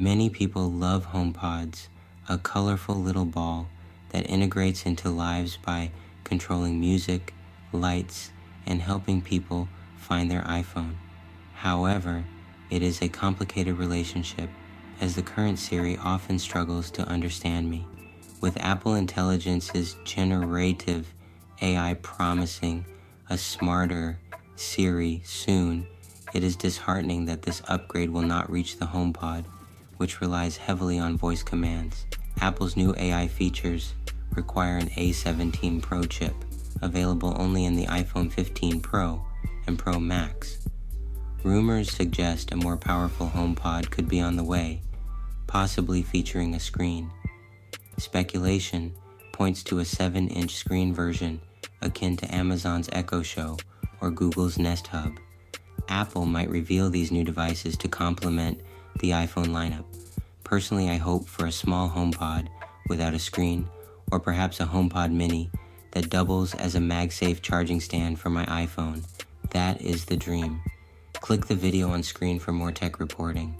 Many people love HomePods, a colorful little ball that integrates into lives by controlling music, lights, and helping people find their iPhone. However, it is a complicated relationship as the current Siri often struggles to understand me. With Apple Intelligence's generative AI promising a smarter Siri soon, it is disheartening that this upgrade will not reach the HomePod, which relies heavily on voice commands. Apple's new AI features require an A17 Pro chip, available only in the iPhone 15 Pro and Pro Max. Rumors suggest a more powerful HomePod could be on the way, possibly featuring a screen. Speculation points to a 7 inch screen version akin to Amazon's Echo Show or Google's Nest Hub. Apple might reveal these new devices to complement the iPhone lineup. Personally, I hope for a small HomePod without a screen, or perhaps a HomePod mini that doubles as a MagSafe charging stand for my iPhone. That is the dream. Click the video on screen for more tech reporting.